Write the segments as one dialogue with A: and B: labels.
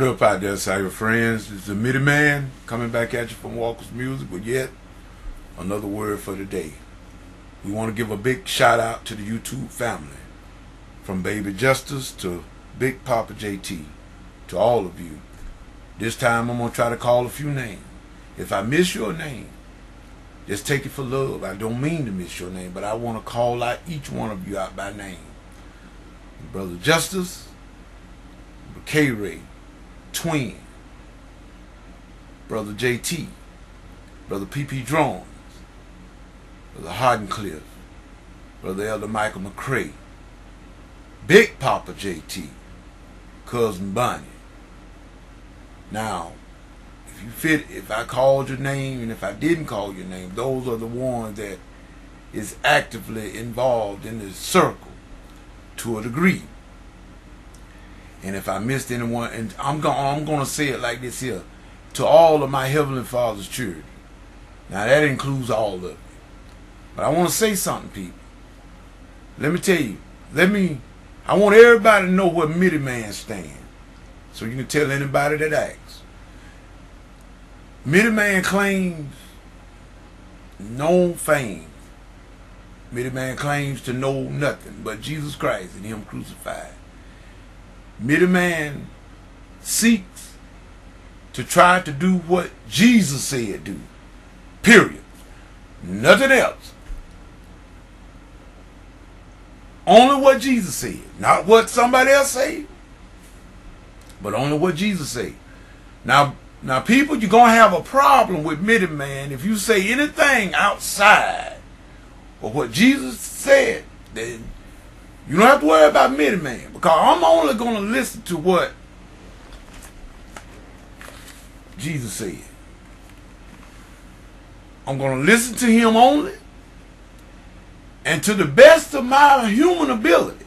A: What up out there, cyber friends? It's the Midi Man coming back at you from Walker's Music, but yet another word for today. We want to give a big shout out to the YouTube family, from Baby Justice to Big Papa JT, to all of you. This time I'm gonna try to call a few names. If I miss your name, just take it for love. I don't mean to miss your name, but I want to call out each one of you out by name. Brother Justice, K Ray, Twin, Brother JT, Brother PP Drones, Brother Hardencliff, Brother Elder Michael McCray, Big Papa JT, Cousin Bonnie. Now, if you fit, if I called your name and if I didn't call your name, those are the ones that is actively involved in this circle to a degree. And if I missed anyone, and I'm going, I'm going to say it like this here, to all of my heavenly Father's children. Now that includes all of it. But I want to say something, people. Let me tell you. Let me. I want everybody to know where Midi Man stands, so you can tell anybody that asks. Midi Man claims no fame. Midi Man claims to know nothing but Jesus Christ and Him crucified. Midi Man seeks to try to do what Jesus said do. Period. Nothing else. Only what Jesus said. Not what somebody else said. But only what Jesus said. Now, now people, you're going to have a problem with Midi Man if you say anything outside of what Jesus said. Then you don't have to worry about Midi Man because I'm only going to listen to what Jesus said. I'm going to listen to him only and to the best of my human ability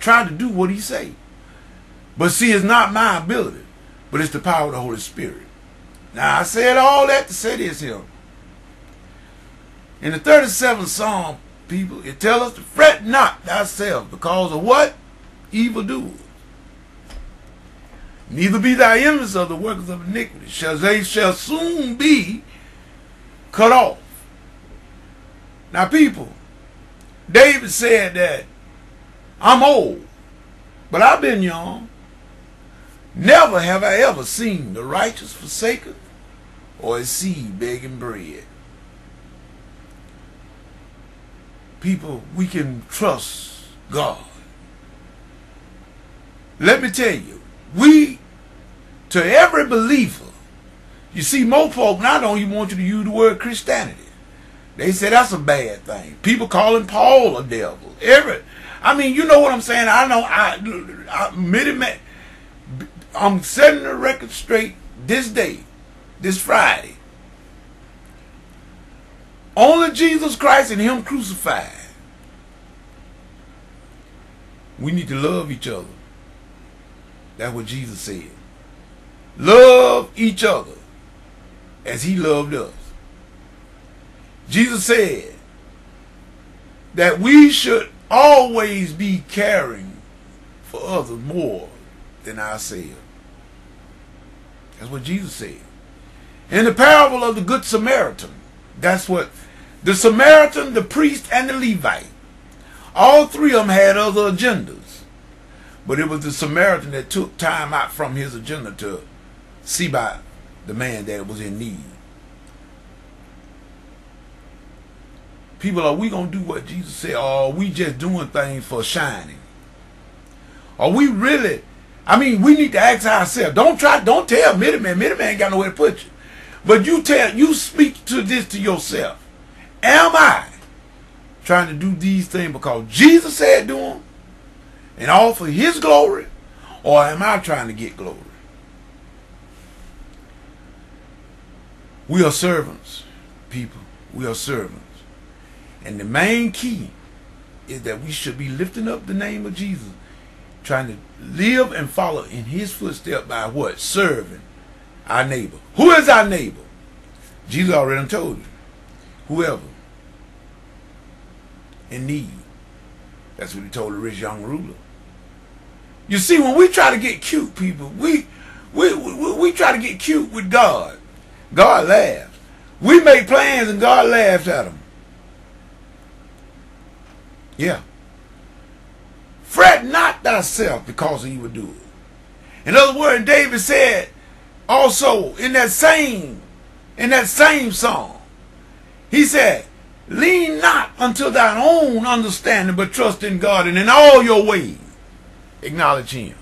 A: try to do what he say. But see, it's not my ability, but it's the power of the Holy Spirit. Now, I said all that to say this here. In the 37th Psalm, people, it tells us to fret not thyself because of what? Evil doers. Neither be thy enemies of the workers of iniquity, shall they shall soon be cut off. Now, people, David said that I'm old, but I've been young. Never have I ever seen the righteous forsaken or his seed begging bread. People, we can trust God. Let me tell you, we, to every believer, you see, most folk don't even want you to use the word Christianity. They say that's a bad thing. People calling Paul a devil. Every, I mean, you know what I'm saying. I know. I, I man, I'm setting the record straight this day, this Friday. Only Jesus Christ and Him crucified. We need to love each other. That's what Jesus said. Love each other as He loved us. Jesus said that we should always be caring for others more than ourselves. That's what Jesus said. In the parable of the Good Samaritan, that's what the Samaritan, the priest, and the Levite, all three of them had other agendas. But it was the Samaritan that took time out from his agenda to see by the man that was in need. People are we gonna do what Jesus said, or we just doing things for shining? Are we really I mean, we need to ask ourselves. Don't try, don't tell Midi Man. Midi Man ain't got no nowhere to put you. But you tell, you speak to this to yourself. Am I trying to do these things because Jesus said do them and all for his glory? Or am I trying to get glory? We are servants, people. We are servants. And the main key is that we should be lifting up the name of Jesus, trying to live and follow in his footsteps by what? Serving our neighbor. Who is our neighbor? Jesus already told you. Whoever in need. That's what he told the rich young ruler. You see, when we try to get cute, people, we We, we, we try to get cute with God. God laughs. We make plans and God laughs at them. Yeah. Fret not thyself because of evildoers. In other words, David said also in that same in that same song, he said, Lean not unto thine own understanding, but trust in God, and in all your ways acknowledge him.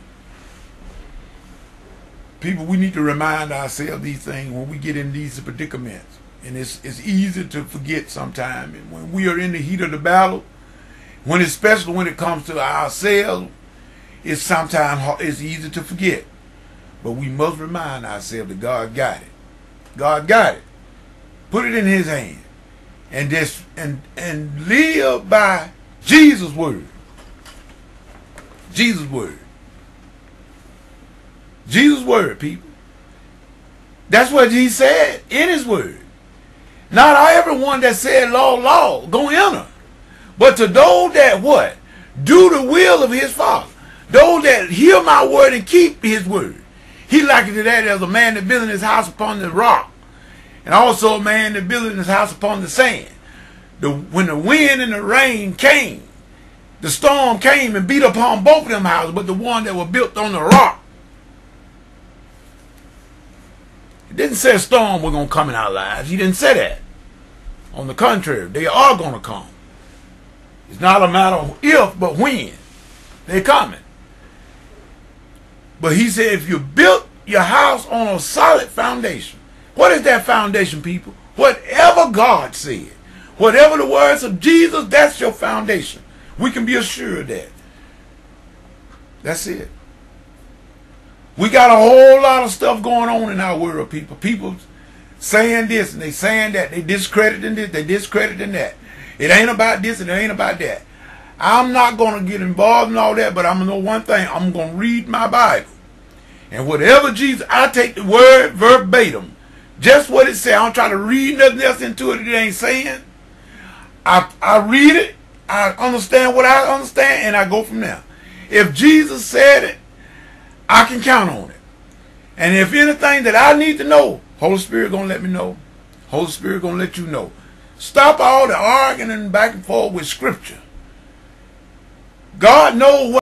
A: People, we need to remind ourselves these things when we get in these predicaments. And it's, it's easy to forget sometimes. And when we are in the heat of the battle, when especially when it comes to ourselves, it's sometimes it's easy to forget. But we must remind ourselves that God got it. God got it. Put it in his hand. And just and and live by Jesus' word. Jesus' word. Jesus' word, people. That's what he said in his word. Not everyone that said law, law, gonna enter. But to those that what? Do the will of his father. Those that hear my word and keep his word. He likened to that as a man that building his house upon the rock. And also a man that building his house upon the sand. The, when the wind and the rain came, the storm came and beat upon both of them houses, but the one that was built on the rock. He didn't say a storm was going to come in our lives. He didn't say that. On the contrary, they are going to come. It's not a matter of if, but when. They're coming. But he said, if you built your house on a solid foundation, what is that foundation, people? Whatever God said, whatever the words of Jesus, that's your foundation. We can be assured that. That's it. We got a whole lot of stuff going on in our world, people. People saying this and they saying that. They discrediting this, they discrediting that. It ain't about this and it ain't about that. I'm not going to get involved in all that, but I'm going to know one thing. I'm going to read my Bible. And whatever Jesus, I take the word verbatim. Just what it said. I don't try to read nothing else into it that it ain't saying. I, I read it. I understand what I understand, and I go from there. If Jesus said it, I can count on it. And if anything that I need to know, Holy Spirit gonna let me know. Holy Spirit gonna let you know. Stop all the arguing back and forth with Scripture. God knows what.